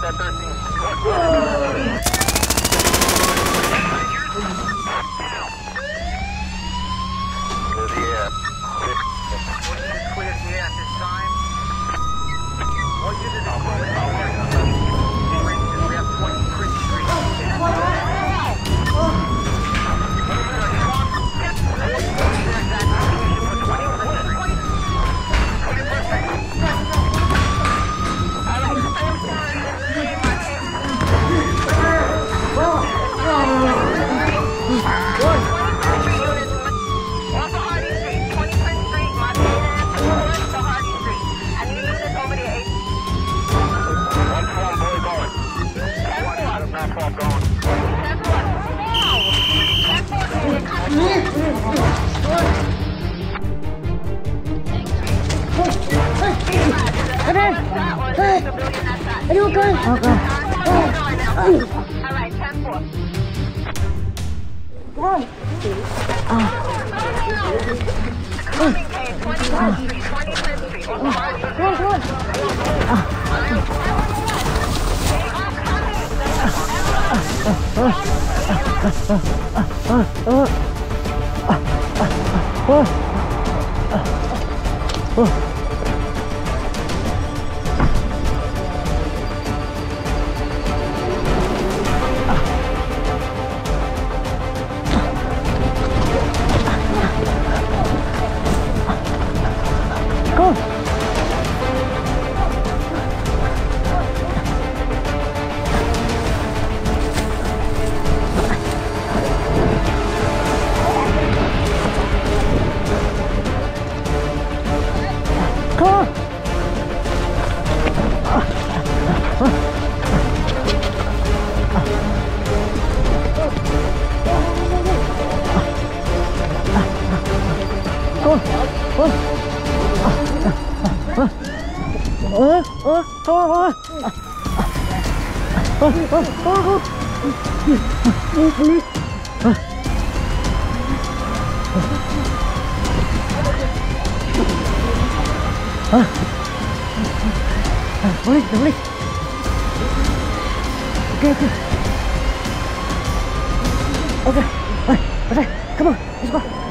Tá, tá, tá, Delta 13. Are you okay? Okay. Alright, 10 4. Come on. Oh. Oh. Oh. Oh. Oh. Hả? Vô lịch, vô lịch Okay, okay. Okay, come on, let's go.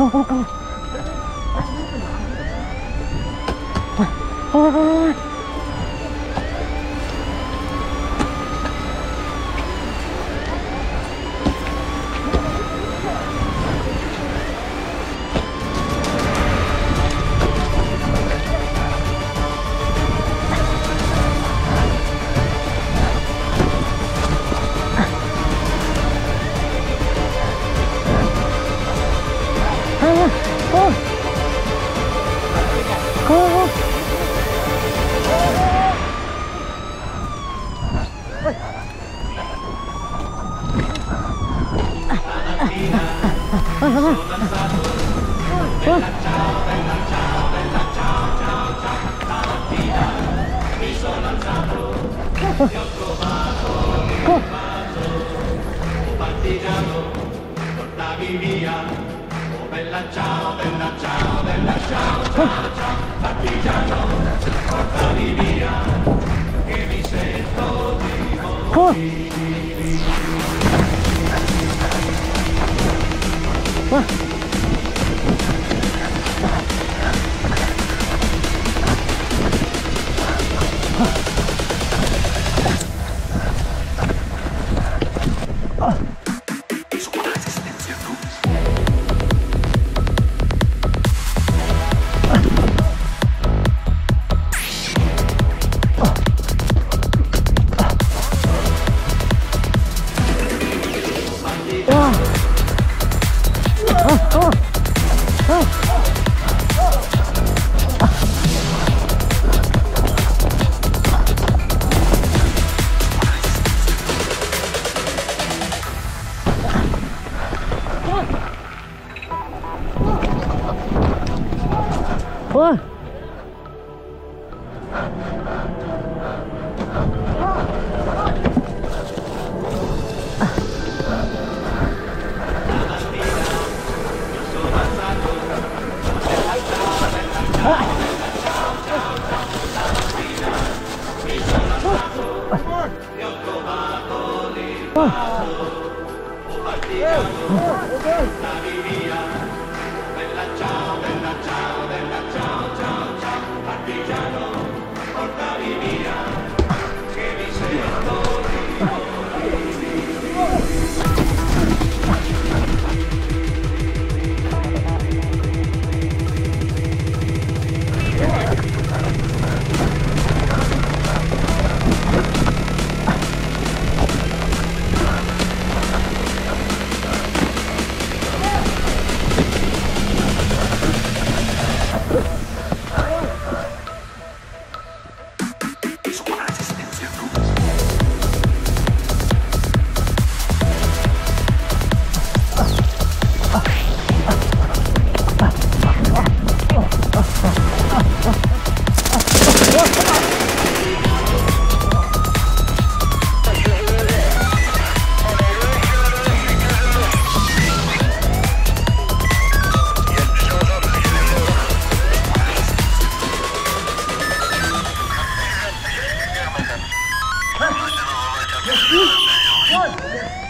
Come on, come on. Thank you. おいあっ Deus,